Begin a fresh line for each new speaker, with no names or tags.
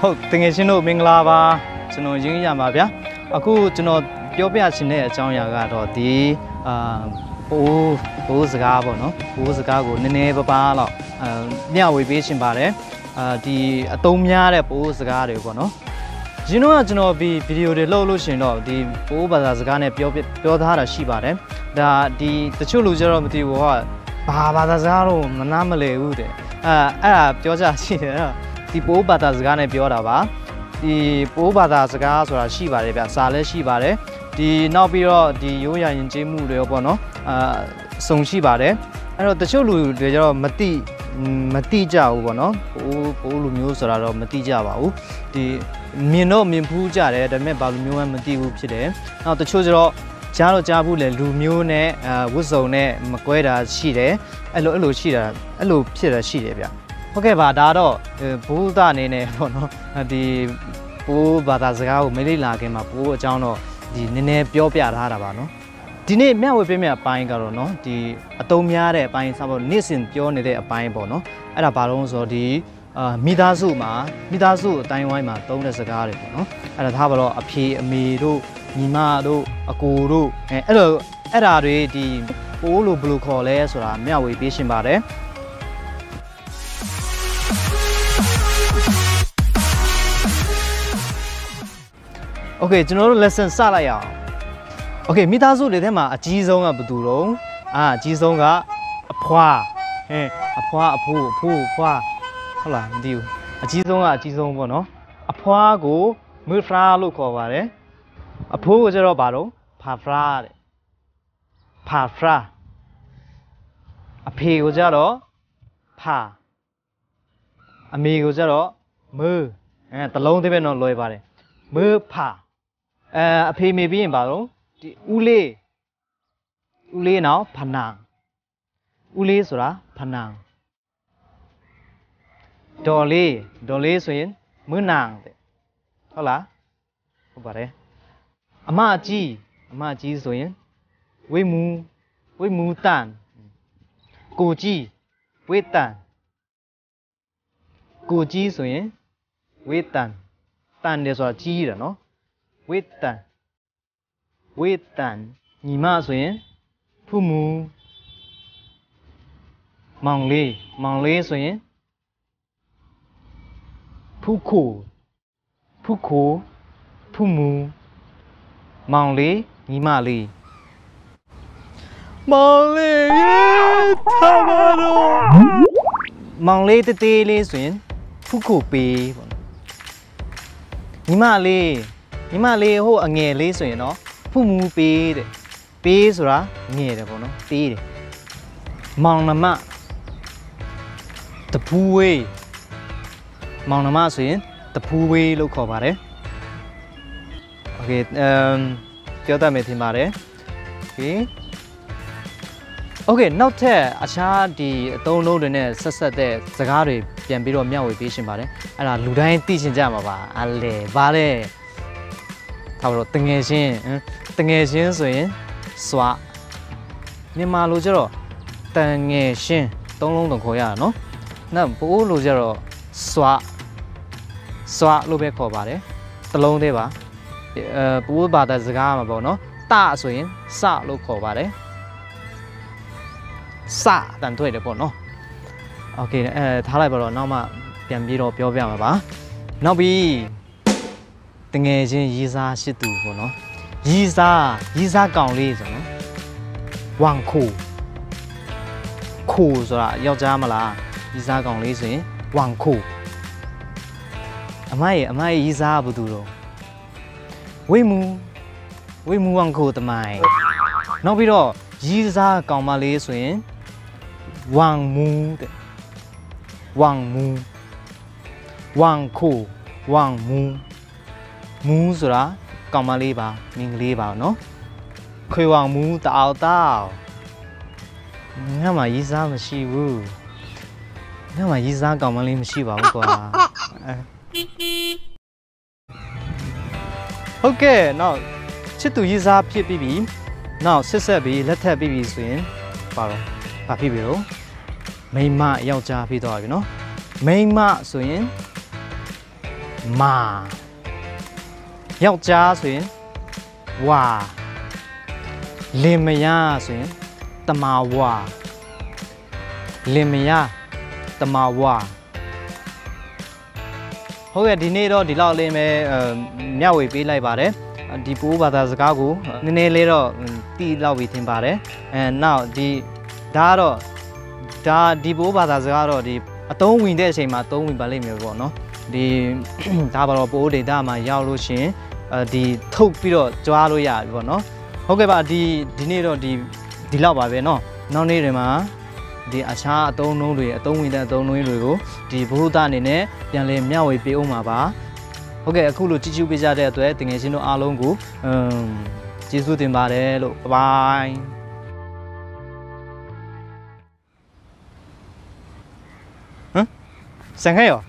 ဟုတ်တကယ်ချင်းတို့မင်္ဂလာပါကျွန်တော်ရင်းရပါဗျာအခုကျွန်တော်ပြောပြချင်တဲ့အကြောင်းအရာကတော့ဒီအာပိုးပိုးစကားပေါ့နော်ပိုးစကားကိုနည်းနည်းပါးပါးတော့အာမျှဝေပေးရှင်ပါတယ်အာဒီအတုံးများတဲ့ပိုးစကားတွေပေါ့နော်ရင်းတော့ကကျွန်တော်ဒီဗီဒီယိုတွေလုပ်လို့ရှင်တော့ဒီပိုးဘာသာစကားနဲ့ပြောပြပြောထားတာရှိပါတယ်ဒါဒီတချို့လူကျတော့မသိဘူးဟောဘာဘာသာစကားတော့မနာမလဲဘူးတဲ့အဲအဲ့ဒါပြောကြရှိတယ်နော် ဒီပိုးဘာသာစကားနဲ့ပြောတာပါဒီပိုးဘာသာစကားဆိုတာရှိပါတယ်ဗျစာလည်းရှိပါတယ်ဒီနောက်ပြီးတော့ဒီရိုးရာယဉ်ကျေးမှုတွေရောပေါ့နော်အာစုံရှိပါတယ်အဲ့တော့တချို့လူတွေကျတော့မတိမတိကြဘူးပေါ့နော်ပိုးပိုးလူမျိုးဆိုတာတော့မတိကြပါဘူးဒီမြင်တော့မြင်ဖူးကြတယ်ဒါပေမဲ့ဘာလူမျိုးမှမတိဘူးဖြစ်တယ်နောက်တချို့ကျတော့ကြားတော့ကြားဘူးလေလူမျိုးနဲ့အာဝတ်စုံနဲ့မကွဲတာရှိတယ်အဲ့လိုအဲ့လိုရှိတာအဲ့လိုဖြစ်တာရှိတယ်ဗျ ဟုတ်ကဲ့ပါဒါတော့ဘုဒ္ဓအနေနဲ့ပေါ့နော်ဒီဘိုးဘာသာစကားကိုမလေးလာခင်မှာဘိုးအကြောင်းတော့ဒီနည်းနည်းပြောပြထားတာပါနော်ဒီနေ့မျှဝေပေးမယ့်အပိုင်းကတော့နော်ဒီအတုံးများတဲ့အပိုင်းစပေါ့နေ့စဉ်ပြောနေတဲ့အပိုင်းပေါ့နော်အဲ့ဒါဘာလို့ဆိုတော့ဒီအာမိသားစုမှာမိသားစုအတိုင်းဝိုင်းမှာသုံးတဲ့စကားတွေပေါ့နော်အဲ့ဒါထားပါတော့အဖေအမေတို့ညီမတို့အကိုတို့အဲအဲ့လိုအဲ့ဒါတွေဒီပိုးလို့ဘယ်လိုခေါ်လဲဆိုတာမျှဝေပေးရှင်ပါတယ် Okay ကျွန်တော်တို့ lesson စလိုက်ရအောင် Okay မိသားစုတွေထဲမှာအကြီးဆုံးကဘယ်သူတုံးအာအကြီးဆုံးကအဖွာဟင်းအဖွာအဖိုးအဖိုးအဖွာဟုတ်လားမသိဘူးအကြီးဆုံးကအကြီးဆုံးပေါ့နော်အဖွာကိုမွေဖရာလို့ခေါ်ပါတယ်အဖိုးကိုကျတော့ဘာလို့ဖာဖရာတဲ့ဖာဖရာအဖေကိုကျတော့ဖာအမေကိုကျတော့မွအဲတလုံးသေးပဲတော့လွယ်ပါတယ်မွဖာ အဲအဖေမေပြီးရင်ပါတော့ဒီဦးလေးဦးလေးနော်ဖနန်ဦးလေးဆိုတာဖနန်ဒေါ်လေးဒေါ်လေးဆိုရင်မွန်းနန်တဲ့ဟုတ်လားဟုတ်ပါတယ်အမအကြီးအမအကြီးဆိုရင်ဝိမူဝိမူတန်ကိုကြီးဝေတန်ကိုကြီးဆိုရင်ဝေတန်တန်တယ်ဆိုတာကြီးတယ်နော် ဝိတန်ဝိတန်ညီမဆိုရင်ဖုမူမောင်လေးမောင်လေးဆိုရင်ဖုခိုဖုခိုဖုမူမောင်လေးညီမလေးမောင်လေးရေထားပါတော့မောင်လေးတေးသေးလေးဆိုရင်ဖုခိုပေးပေါ့နော်ညီမလေး ညီမလေးဟိုအငယ်လေးဆိုရင်တော့ဖုမူပေးတဲ့ပေးဆိုတာငယ်တယ်ပေါ့နော်ပေးတယ်မောင်နှမတပူဝေးမောင်နှမဆိုရင်တပူဝေးလို့ခေါ်ပါတယ်โอเคအမ်ပြောတတ်မယ်ထင်ပါတယ်โอเคโอเคနောက်ထပ်အခြားဒီအသုံးလုံးတွေနဲ့ဆက်ဆက်တဲ့စကားတွေပြန်ပြီးတော့မျှဝေပေးရှင်ပါတယ်အဲ့ဒါလူတိုင်းသိချင်ကြမှာပါအလေဗါလဲ ထားပါတော့တငယ်ချင်းဟမ်တငယ်ချင်းဆိုရင်စွာမြန်မာလိုကျတော့တငယ်ချင်းသုံးလုံးတော့ခေါ်ရတာနော်နောက်ဘိုးလိုကျတော့စွာစွာလို့ပဲခေါ်ပါတယ်တစ်လုံးသေးပါအဲဘိုးဘာသာစကားမှာပေါ့နော်တဆိုရင်စလို့ခေါ်ပါတယ်စတန်တွေ့တယ်ပေါ့နော်โอเคအဲထားလိုက်ပါတော့နောက်မှပြန်ပြီးတော့ပြောပြမှာပါနောက်ပြီး တငယ်ချင်းရီစားရှိသူပေါ့နော်ရီစားရီစားကောင်လေးဆိုနော်ဝမ်ခိုခိုဆိုတာယောက်ျားမလားရီစားကောင်လေးဆိုရင်ဝမ်ခိုအမရဲ့အမရဲ့ရီစားကဘာတူတော့ဝိမူဝိမူဝမ်ခိုတမိုင်နောက်ပြီးတော့ရီစားကောင်မလေးဆိုရင်ဝမ်မူတဲ့ဝမ်မူဝမ်ခိုဝမ်မူ မူးဆိုတာကောင်မလေးပါမင်းကလေးပါနော်ခွေဝောင်မူးတအောင်တောက်ငါမှရီးစားမရှိဘူးငါမှရီးစားကောင်မလေးမရှိပါဘူးကွာဟုတ်ကဲ့နောက်ချစ်သူရီးစားဖြစ်ပြီးပြီနောက်ဆက်ဆက်ပြီးလက်ထပ်ပြီးပြီဆိုရင်ပါတော့ဘာဖြစ်ပြီတော့မိန်းမယောက်ျားဖြစ်သွားပြီနော်မိန်းမဆိုရင်မာ ယောက်ျားဆိုရင်ဝါလင်မယားဆိုရင်တမာဝါလင်မယားတမာဝါဟုတ်ကဲ့ဒီနေ့တော့ဒီလောက်လေးပဲအဲမျှဝေပေးလိုက်ပါတယ်ဒီပိုးဘာသာစကားကိုနည်းနည်းလေးတော့တီးလောက်ပြီးထင်ပါတယ်အဲနောက်ဒီဒါကတော့ဒါဒီပိုးဘာသာစကားတော့ဒီအသုံးဝင်တဲ့အချိန်မှာအသုံးဝင်ပါလိမ့်မယ်ပေါ့နော်ဒီဒါပါတော့ပိုးဒေတာမှာရောက်လို့ရှရင်အဲ ဒီထုတ်ပြီးတော့ကြွားလို့ရပြီပေါ့နော်ဟုတ်ကဲ့ပါဒီဒီနေ့တော့ဒီဒီလောက်ပါပဲเนาะနောက်နေ့တွေမှာဒီအခြားအသုံးအနှုန်းတွေအသုံးဝင်တဲ့အသုံးအနှုန်းတွေကိုဒီဘုဟုတအနေနဲ့ပြန်လည်မျှဝေပေးအောင်ပါပါဟုတ်ကဲ့အခုလိုကြည့်ကြည့်ပေးကြတဲ့အတွက်တငယ်ချင်းတို့အားလုံးကိုအမ်ကျေးဇူးတင်ပါတယ်လို့ဘိုင်ဟမ်ဆန်ခဲရော